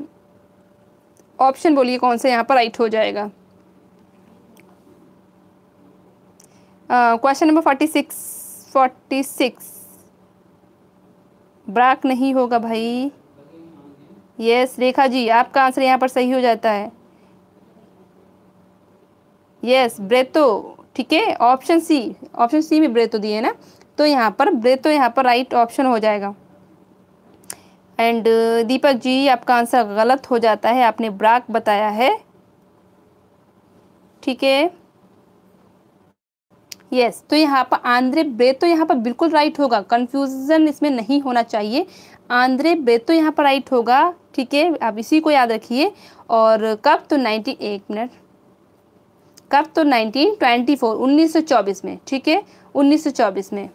ऑप्शन बोलिए कौन सा यहाँ पर राइट हो जाएगा। Question number forty six forty six Braque नहीं होगा भाई। यस yes, रेखा जी आपका आंसर यहाँ पर सही हो जाता है। यस ब्रेतो ठीक है? ऑप्शन सी ऑप्शन सी में ब्रेतो दिए ना? तो यहाँ पर ब्रेतो यहाँ पर राइट ऑप्शन हो जाएगा। एंड दीपक जी, आपका आंसर गलत हो जाता है। आपने ब्राक बताया है। ठीक है? यस तो यहाँ पर आंद्रे ब्रेतो यहाँ पर बिल्कुल राइट होगा। कंफ्यूजन इसमें नहीं होना चाहिए। आंद्रे ब्रेतो यहाँ पर राइट होगा। ठीक है? आप इसी को याद रखिए। और कब? तो नाइन्टी एक मिनट कब तो 1924 1924 में, ठीक है? 1924 में।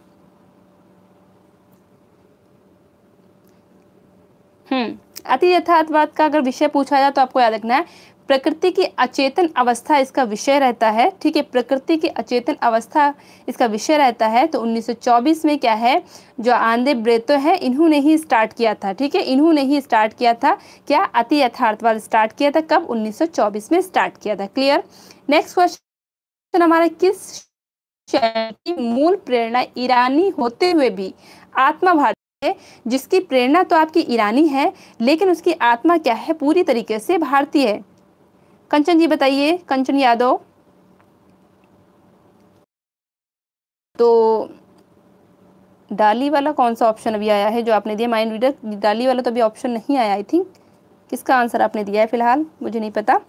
हम्म अति यथार्थवाद का अगर विषय पूछा जाए तो आपको याद रखना है, प्रकृति की अचेतन अवस्था इसका विषय रहता है, ठीक है? प्रकृति की अचेतन अवस्था इसका विषय रहता है तो 1924 में क्या है? जो आंदे ब्रेतो है, इन्होंने ही स्टार्ट किया था, ठीक है? इन्होंने ही स्टार्ट किया था, क्या? अति यथार्थवाद स्टार्ट किया था, कब? 1924 में स्टार्ट किया था क्लियर नेक्स्ट क्वेश्चन हमारा किस शहर की मूल प्रेरणा ईरानी होते हुए भी आत्मा भारतीय है? जिसकी प्रेरणा तो आपकी ईरानी है, लेकिन उसकी आत्मा क्या है? पूरी तरीके से भारतीय है। कंचन जी बताइए, कंचन यादव। तो डाली वाला कौन सा ऑप्शन अभी आया है जो आपने दिया? माइंड रीडर डाली वाला तो अभी ऑप्शन नहीं आया आई थिंक किसका आंसर आपने दिया है फ़िलहाल? मुझे नहीं पता।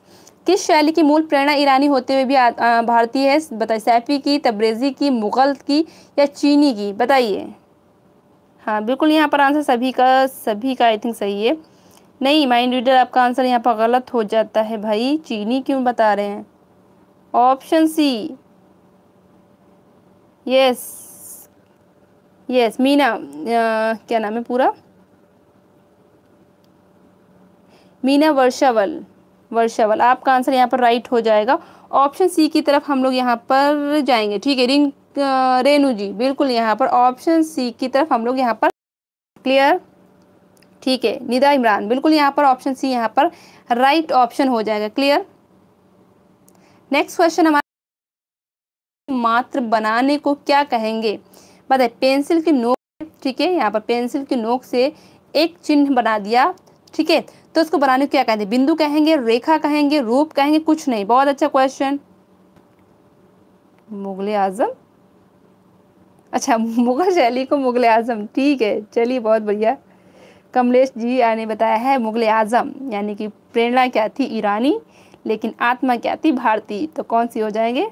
किस शैली की मूल प्रेरणा ईरानी होते हुए भी भारतीय है? बताइए सैफी की तब्रेज़ी की मुग़ल की या चीनी की? बताइए। हाँ बिल्कुल यहाँ पर आंसर सभी का सभी का आई थिंक सही है। नहीं माइंड रीडर आपका आंसर यहाँ पर गलत हो जाता है भाई। चीनी क्यों बता रहे हैं? Option C yes yes Meena आ, क्या नाम है पूरा? मीना वर्षावल। वर्षावल। आपका आंसर यहाँ पर राइट हो जाएगा। ऑप्शन सी की तरफ़ हम लोग यहाँ पर जाएँगे, ठीक है? रिंग रेनू जी, बिल्कुल यहाँ पर। ऑप्शन सी की तरफ़ हम लोग यहाँ पर क्लियर ठीक है? निदा इमरान, बिल्कुल यहाँ पर ऑप्शन सी यहाँ पर राइट ऑप्शन हो जाएगा क्लियर नेक्स्ट क्वेश्चन हमारा मात्र बनाने को क्या कहेंगे? बताए पेंसिल की नोक, ठीक है? यहाँ पर पेंसिल की नोक से एक चिन्ह बना दिया, ठीक है? तो उसको बनाने को क्या कहेंगे? बिंदु कहेंगे, रेखा कहेंगे, रूप कहेंगे, कुछ नहीं। बहुत अच्छा क्वेश्चन मुगल आज़म? अच्छा मुगल शैली को मुगल आज़म। ठीक है, चलिए, बहुत बढ़िया। कमलेश जी ने बताया है मुगल आज़म। यानी कि प्रेरणा क्या थी? ईरानी, लेकिन आत्मा क्या थी? भारतीय। तो कौन सी हो जाएँगे?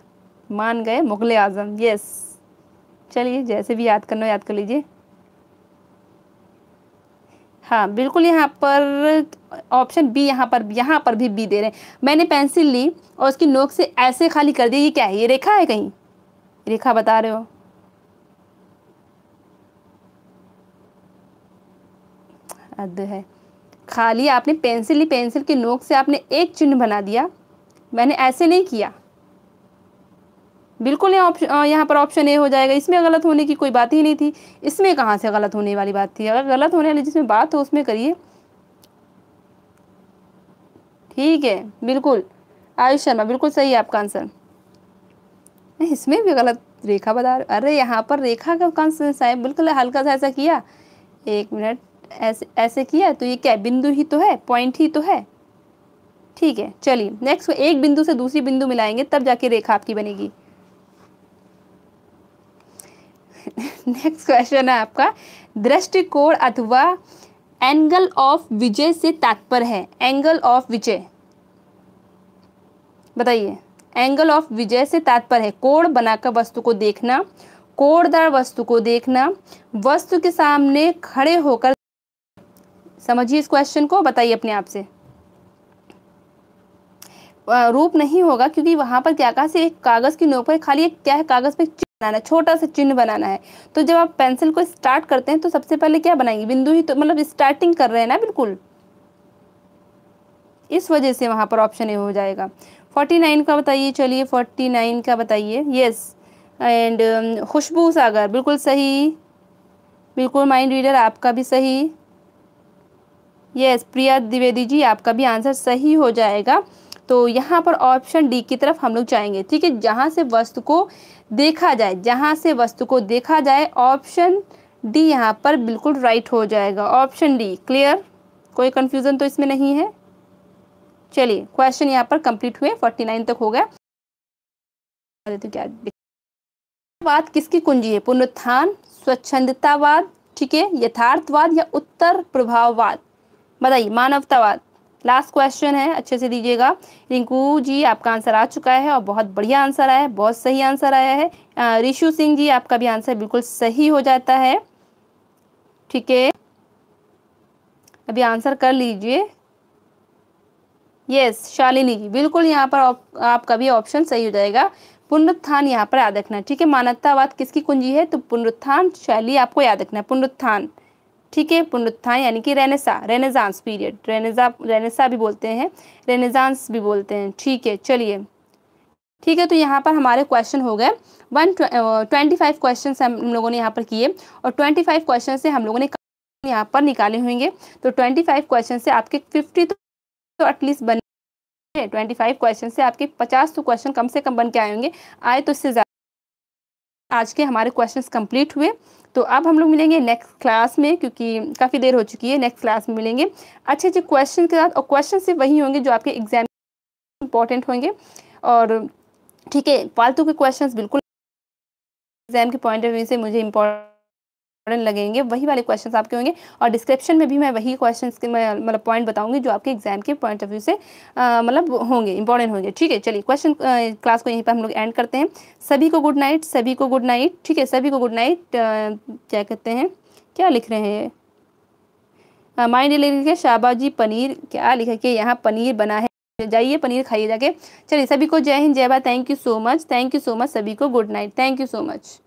मान गए मुगल आज़म। यस चलिए, जैसे भी याद करना याद कर लीजिए। हाँ बिल्कुल यहाँ पर ऑप्शन बी यहाँ पर यहाँ पर भी बी दे रहे हैं। मैंने पेंसिल ली और उसकी नोक से ऐसे खाली कर दिया, ये क्या है? ये रेखा है कहीं? रेखा बता रहे हो? हद है। खाली आपने पेंसिल ली पेंसिल की नोक से आपने एक चिन्ह बना दिया। मैंने ऐसे नहीं किया। बिल्कुल यहाँ ऑप्शन यहाँ पर ऑप्शन ए हो जाएगा। इसमें गलत होने की कोई बात ही नहीं थी। इसमें कहाँ से गलत होने वाली बात थी? अगर गलत होने वाली जिसमें बात हो, उसमें करिए। ठीक है, बिल्कुल। आयुष शर्मा, बिल्कुल सही है आपका आंसर इसमें भी गलत रेखा बता अरे, यहाँ पर रेखा का कौन सा बिल्कुल हल्का सा ऐसा किया। एक मिनट, ऐसे ऐसे किया तो ये क्या बिंदु ही तो है पॉइंट ही तो है। ठीक है, चलिए नेक्स्ट एक बिंदु से दूसरी बिंदु मिलाएँगे, तब जाके रेखा आपकी बनेगी। नेक्स्ट क्वेश्चन है आपका। दृष्टिकोण अथवा एंगल ऑफ़ विजय से तात्पर्य है। एंगल ऑफ़ विजय। बताइए। एंगल ऑफ़ विजय से तात्पर्य है। कोण बनाकर वस्तु को देखना कोणदार वस्तु को देखना, वस्तु के सामने खड़े होकर समझिए इस क्वेश्चन को, बताइए अपने आप से। रूप नहीं होगा क्योंकि वहाँ पर क्या कहा से एक कागज़ की नोक पर खाली एक क्या है, कागज़ पे बनाना छोटा सा चिन्ह बनाना है। तो जब आप पेंसिल को स्टार्ट करते हैं तो सबसे पहले क्या बनाएँगे? बिंदु ही तो मतलब स्टार्टिंग कर रहे हैं ना, बिल्कुल? इस वजह से वहाँ पर ऑप्शन ए हो जाएगा। फोर्टी नाइन का बताइए, चलिए फोर्टी नाइन का बताइए। यस एंड खुशबू सागर, बिल्कुल सही। बिल्कुल माइंड रीडर आपका भी सही। यस प्रिया द्विवेदी जी, आपका भी आंसर सही हो जाएगा। तो यहाँ पर ऑप्शन डी की तरफ़ हम लोग जाएँगे, ठीक है? जहाँ से वस्तु को देखा जाए, जहाँ से वस्तु को देखा जाए ऑप्शन डी यहाँ पर बिल्कुल राइट हो जाएगा। ऑप्शन डी क्लियर कोई कंफ्यूजन तो इसमें नहीं है? चलिए क्वेश्चन यहाँ पर कंप्लीट हुए फोर्टी नाइन तक हो गया। तो क्या बात किसकी कुंजी है? पुनरुत्थान, स्वच्छंदतावाद, ठीक है, यथार्थवाद या उत्तर प्रभाववाद? बताइए, मानवतावाद। लास्ट क्वेश्चन है, अच्छे से दीजिएगा। रिंकू जी, आपका आंसर आ चुका है और बहुत बढ़िया आंसर आया है, बहुत सही आंसर आया है। रिशु सिंह जी, आपका भी आंसर बिल्कुल सही हो जाता है। ठीक है। अभी आंसर कर लीजिए। यस शालिनी जी, बिल्कुल यहाँ पर आपका भी ऑप्शन सही हो जाएगा। पुनरुत्थान यहाँ पर याद रखना, ठीक है? मानवतावाद किसकी कुंजी है? तो पुनरुत्थान शैली आपको याद रखना है, पुनरुत्थान। ठीक है, पुनरुत्थान यानी कि renaissance renaissance period renaissance renaissance भी बोलते हैं रेनेजांस भी बोलते हैं। ठीक है, चलिए। ठीक है तो यहाँ पर हमारे क्वेश्चन हो गए। वन ट्वेंटी फाइव क्वेश्चन हम लोगों ने यहाँ पर किए और ट्वेंटी फाइव क्वेश्चन से हम लोगों ने यहाँ पर निकाले होंगे। तो ट्वेंटी फाइव क्वेश्चन से आपके फिफ्टी तो एटलीस्ट बने ट्वेंटी फाइव क्वेश्चन से आपके पचास तो क्वेश्चन कम से कम बन के आए होंगे। आए तो इससे आज के हमारे क्वेश्चन कंप्लीट हुए। तो अब हम लोग मिलेंगे नेक्स्ट क्लास में, क्योंकि काफ़ी देर हो चुकी है नेक्स्ट क्लास में मिलेंगे। अच्छे अच्छे क्वेश्चन के साथ, और क्वेश्चन सिर्फ़ वही होंगे जो आपके एग्ज़ाम इंपॉर्टेंट होंगे। और ठीक है, फालतू के क्वेश्चंस बिल्कुल एग्ज़ाम के पॉइंट ऑफ़ व्यू से मुझे इंपॉर्टेंट लगेंगे, वही वाले क्वेश्चंस आपके होंगे। और डिस्क्रिप्शन में भी मैं वही क्वेश्चंस के मतलब पॉइंट बताऊँगी जो आपके एग्ज़ाम के पॉइंट ऑफ़ व्यू से मतलब होंगे इंपॉर्टेंट होंगे। ठीक है, चलिए क्वेश्चन क्लास को यहीं पर हम लोग एंड करते हैं। सभी को गुड नाइट सभी को गुड नाइट ठीक है, सभी को गुड नाइट क्या कहते हैं, क्या लिख रहे हैं? माइंड लिखे शाबाजी पनीर, क्या लिखा कि यहाँ पनीर बना है। जाइए पनीर खाइए जाके। चलिए, सभी को जय हिंद, जय बा thank you so much thank you so much सभी को good night thank you so much